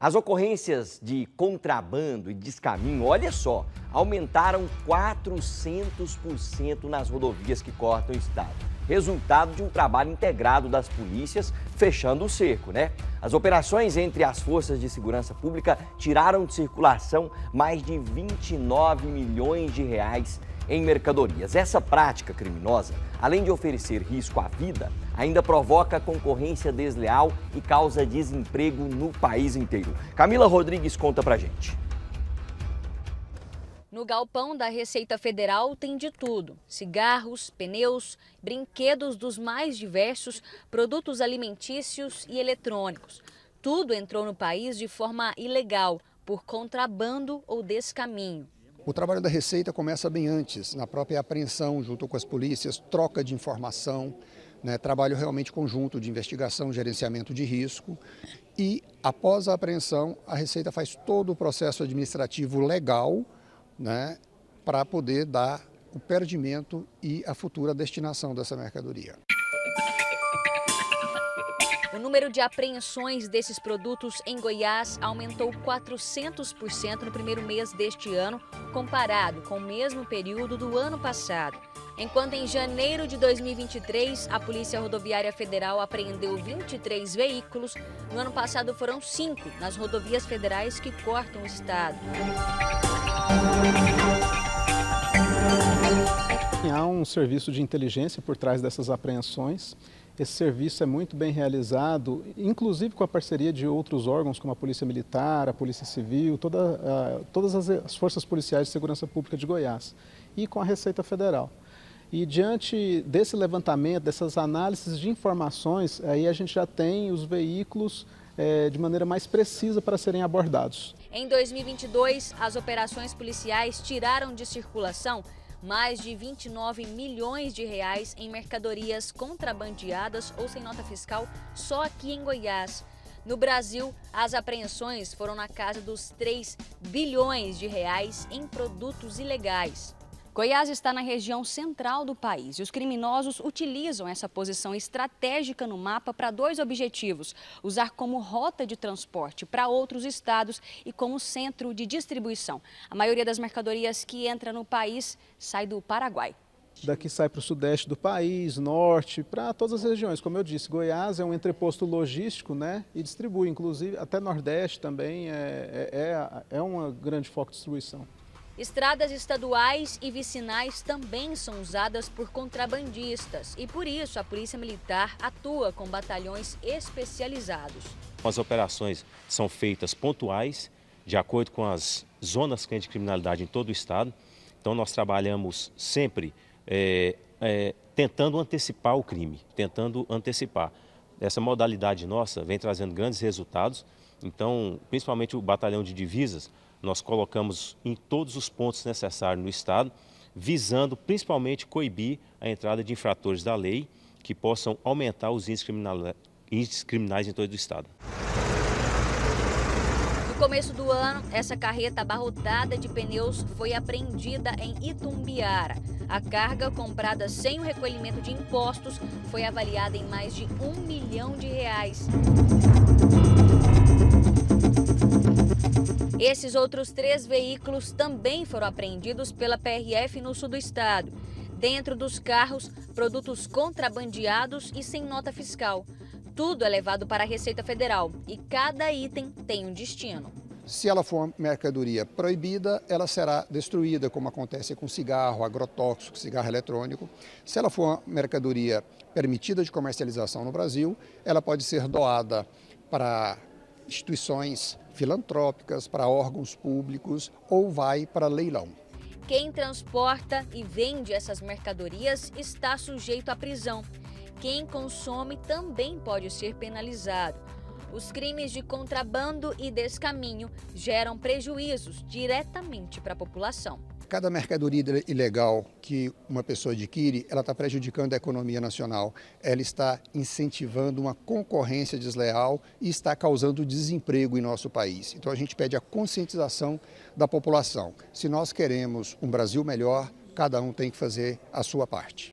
As ocorrências de contrabando e descaminho, olha só, aumentaram 400% nas rodovias que cortam o estado. Resultado de um trabalho integrado das polícias fechando o cerco, né? As operações entre as forças de segurança pública tiraram de circulação mais de 29 milhões de reais em mercadorias. Essa prática criminosa, além de oferecer risco à vida, ainda provoca concorrência desleal e causa desemprego no país inteiro. Camila Rodrigues conta pra gente. No galpão da Receita Federal tem de tudo: cigarros, pneus, brinquedos dos mais diversos, produtos alimentícios e eletrônicos. Tudo entrou no país de forma ilegal, por contrabando ou descaminho. O trabalho da Receita começa bem antes, na própria apreensão, junto com as polícias, troca de informação, né, trabalho realmente conjunto de investigação, gerenciamento de risco. E, após a apreensão, a Receita faz todo o processo administrativo legal né, para poder dar o perdimento e a futura destinação dessa mercadoria. O número de apreensões desses produtos em Goiás aumentou 400% no primeiro mês deste ano, comparado com o mesmo período do ano passado. Enquanto em janeiro de 2023 a Polícia Rodoviária Federal apreendeu 23 veículos, no ano passado foram cinco nas rodovias federais que cortam o estado. Há um serviço de inteligência por trás dessas apreensões. Esse serviço é muito bem realizado, inclusive com a parceria de outros órgãos, como a Polícia Militar, a Polícia Civil, toda, todas as, as forças policiais de segurança pública de Goiás e com a Receita Federal. E diante desse levantamento, dessas análises de informações, aí a gente já tem os veículos é, de maneira mais precisa para serem abordados. Em 2022, as operações policiais tiraram de circulação mais de 29 milhões de reais em mercadorias contrabandeadas ou sem nota fiscal só aqui em Goiás. No Brasil, as apreensões foram na casa dos 3 bilhões de reais em produtos ilegais. Goiás está na região central do país e os criminosos utilizam essa posição estratégica no mapa para dois objetivos: usar como rota de transporte para outros estados e como centro de distribuição. A maioria das mercadorias que entra no país sai do Paraguai. Daqui sai para o sudeste do país, norte, para todas as regiões. Como eu disse, Goiás é um entreposto logístico né, e distribui, inclusive até Nordeste também é, é, é, é um grande foco de distribuição. Estradas estaduais e vicinais também são usadas por contrabandistas e por isso a Polícia Militar atua com batalhões especializados. As operações são feitas pontuais, de acordo com as zonas de criminalidade em todo o estado. Então nós trabalhamos sempre é, é, tentando antecipar o crime, tentando antecipar. Essa modalidade nossa vem trazendo grandes resultados. Então, principalmente o batalhão de divisas, nós colocamos em todos os pontos necessários no Estado, visando principalmente coibir a entrada de infratores da lei que possam aumentar os índices, criminais em todo o Estado. No começo do ano, essa carreta abarrotada de pneus foi apreendida em Itumbiara. A carga, comprada sem o recolhimento de impostos, foi avaliada em mais de um milhão de reais. Esses outros três veículos também foram apreendidos pela PRF no sul do estado. Dentro dos carros, produtos contrabandeados e sem nota fiscal. Tudo é levado para a Receita Federal e cada item tem um destino. Se ela for mercadoria proibida, ela será destruída, como acontece com cigarro, agrotóxico, cigarro eletrônico. Se ela for mercadoria permitida de comercialização no Brasil, ela pode ser doada para instituições filantrópicas, para órgãos públicos ou vai para leilão. Quem transporta e vende essas mercadorias está sujeito à prisão. Quem consome também pode ser penalizado. Os crimes de contrabando e descaminho geram prejuízos diretamente para a população. Cada mercadoria ilegal que uma pessoa adquire, ela está prejudicando a economia nacional. Ela está incentivando uma concorrência desleal e está causando desemprego em nosso país. Então a gente pede a conscientização da população. Se nós queremos um Brasil melhor, cada um tem que fazer a sua parte.